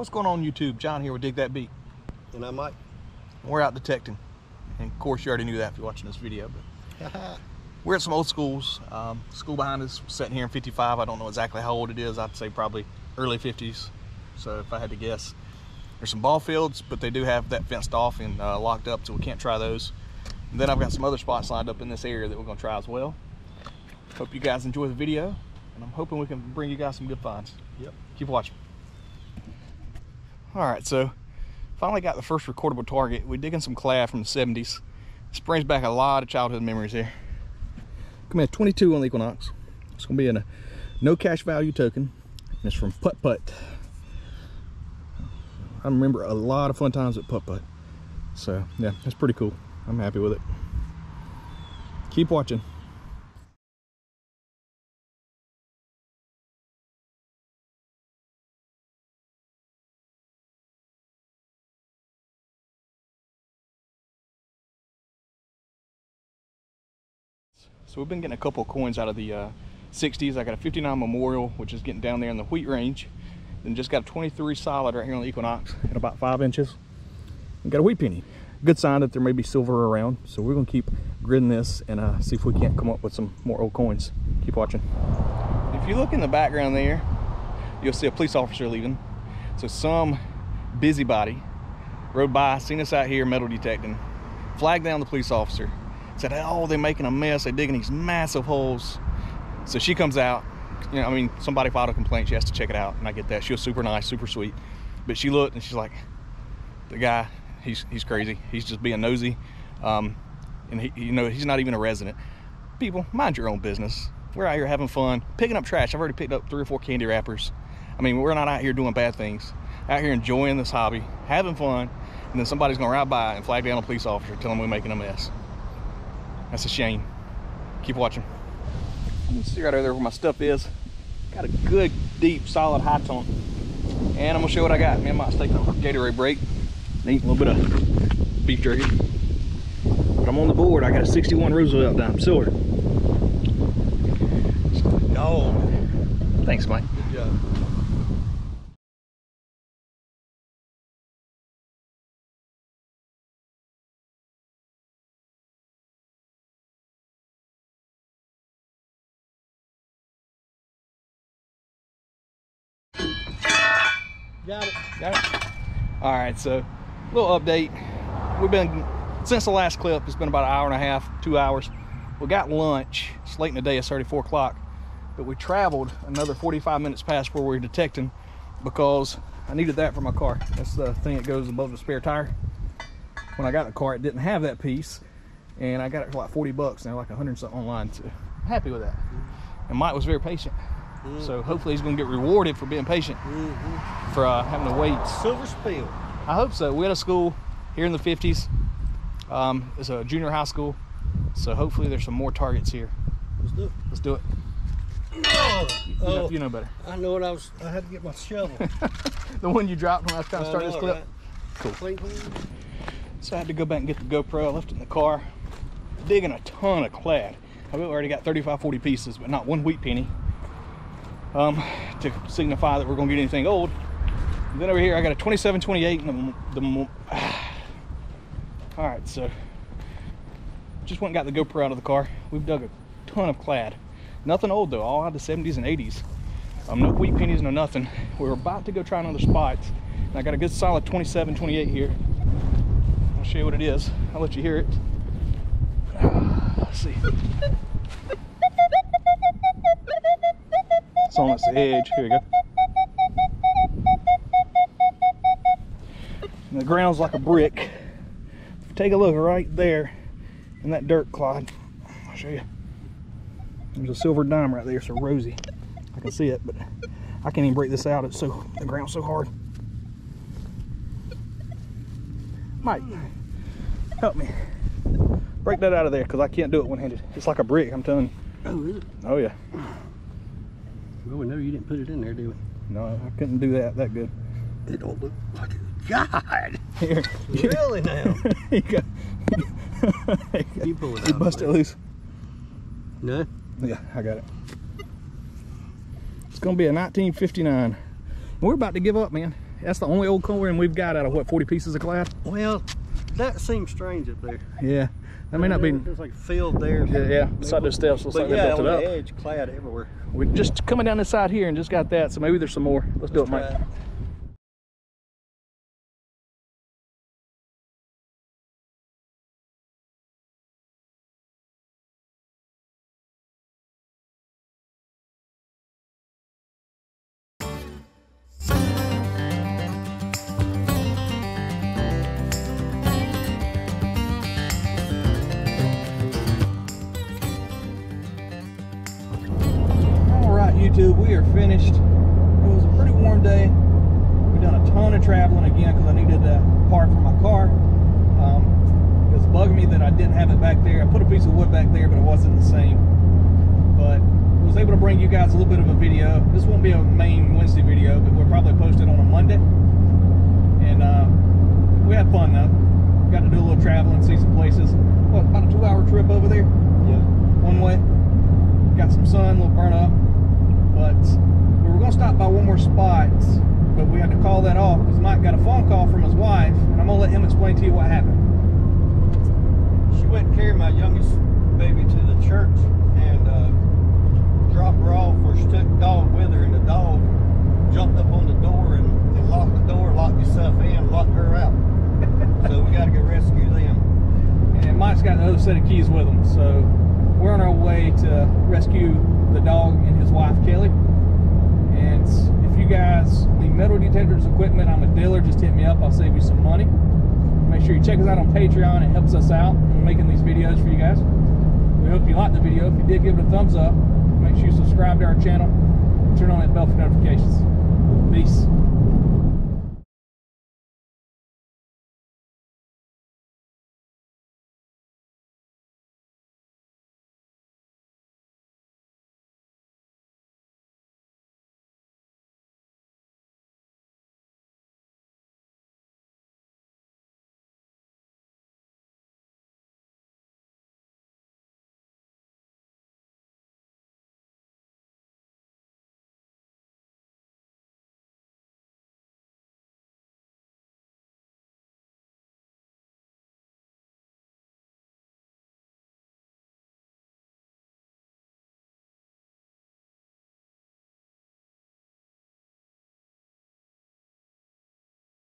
What's going on YouTube? John here with Dig That Beep. And I might. We're out detecting. And of course you already knew that if you're watching this video, but we're at some old schools. Um, school behind us, sitting here in 55. I don't know exactly how old it is. I'd say probably early 50s. So if I had to guess, there's some ball fields, but they do have that fenced off and uh, locked up, so we can't try those. And then I've got some other spots lined up in this area that we're gonna try as well. Hope you guys enjoy the video, and I'm hoping we can bring you guys some good finds. Yep. Keep watching. All right, so finally got the first recordable target. We're digging some clad from the 70s. This brings back a lot of childhood memories here. Come in 22 on the Equinox. It's gonna be in a no cash value token. And it's from Putt Putt. I remember a lot of fun times at Putt Putt. So yeah, that's pretty cool. I'm happy with it. Keep watching. So we've been getting a couple of coins out of the uh, 60s. I got a 59 Memorial, which is getting down there in the wheat range. Then just got a 23 solid right here on the Equinox at about five inches. And got a wheat penny. Good sign that there may be silver around. So we're gonna keep gridding this and uh, see if we can't come up with some more old coins. Keep watching. If you look in the background there, you'll see a police officer leaving. So some busybody rode by, seen us out here metal detecting, flagged down the police officer, said, oh, they're making a mess. They're digging these massive holes. So she comes out. You know, I mean, somebody filed a complaint. She has to check it out, and I get that. She was super nice, super sweet. But she looked, and she's like, the guy, he's he's crazy. He's just being nosy. Um, and he, you know, he's not even a resident. People, mind your own business. We're out here having fun, picking up trash. I've already picked up three or four candy wrappers. I mean, we're not out here doing bad things. Out here enjoying this hobby, having fun, and then somebody's gonna ride by and flag down a police officer, tell them we're making a mess. That's a shame. Keep watching. You can see right over there where my stuff is. Got a good, deep, solid high tone. And I'm gonna show what I got. Me and Mike's taking a Gatorade break. Eating a little bit of beef jerky. But I'm on the board. I got a 61 Roosevelt dime silver. Oh, Thanks, Mike. Got it. Got it? All right, so a little update. We've been, since the last clip, it's been about an hour and a half, two hours. We got lunch. It's late in the day, it's 34 o'clock. But we traveled another 45 minutes past where we were detecting because I needed that for my car. That's the thing that goes above the spare tire. When I got the car, it didn't have that piece. And I got it for like 40 bucks. They're like 100 something online. I'm happy with that. And Mike was very patient. So hopefully he's gonna get rewarded for being patient, Mm-hmm. for uh, having to wait. Silver spill. I hope so. We had a school here in the 50s. Um, it's a junior high school. So hopefully there's some more targets here. Let's do it. Let's do it. Oh, You, know, oh, you know better. I know what I was. I had to get my shovel. The one you dropped when I was trying to start this clip. right? Cool. Clean, clean. So I had to go back and get the GoPro. I left it in the car. Digging a ton of clad. I've already got 35, 40 pieces, but not one wheat penny. Um, to signify that we're gonna get anything old. And then over here I got a 27, 28 and the, the all right, so just went and got the GoPro out of the car. We've dug a ton of clad. Nothing old though, all out of the 70s and 80s. Um, no wheat pennies, no nothing. We were about to go try another spot. And I got a good solid 27, 28 here. I'll show you what it is. I'll let you hear it. Let's see. It's on its edge. Here we go. And the ground's like a brick. Take a look right there in that dirt clod, I'll show you. There's a silver dime right there, so Rosie. I can see it, but I can't even break this out. It's so the ground's so hard. Mike, help me. Break that out of there because I can't do it one-handed. It's like a brick, I'm telling you. Oh, is it? Oh yeah. Well, we know you didn't put it in there, did we? No, I couldn't do that that good. It don't look like it. God. Here, Really now? you go. You pull it You out. bust it loose. No? Yeah, I got it. It's gonna be a 1959. We're about to give up, man. That's the only old coin we've got out of what 40 pieces of clad. Well, that seems strange up there. Yeah, that may not be. There's like a field there. Yeah, yeah. Beside those steps, looks like they built it up. the edge, clad everywhere. We just coming down this side here and just got that, so maybe there's some more. Let's do it, Mike. It. Finished. It was a pretty warm day. We've done a ton of traveling again because I needed a part for my car. Um, it was bugging me that I didn't have it back there. I put a piece of wood back there, but it wasn't the same. But I was able to bring you guys a little bit of a video. This won't be a main Wednesday video, but we'll probably post it on a Monday. And uh, we had fun though. Got to do a little traveling, see some places. What, about a two-hour trip over there, Yeah. one way got some sun, a little burn up. But we were gonna stop by one more spot, but we had to call that off because Mike got a phone call from his wife, and I'm gonna let him explain to you what happened. She went and carried my youngest baby to the church and uh, dropped her off where she took the dog with her, and the dog jumped up on the door and, and locked the door, locked himself in, locked her out. so we got to go rescue them. And Mike's got the other set of keys with him, so we're on our way to rescue the dog and his wife Kelly. And if you guys need metal detectors equipment, I'm a dealer. Just hit me up. I'll save you some money. Make sure you check us out on Patreon. It helps us out in making these videos for you guys. We hope you liked the video. If you did, give it a thumbs up. Make sure you subscribe to our channel turn on that bell for notifications.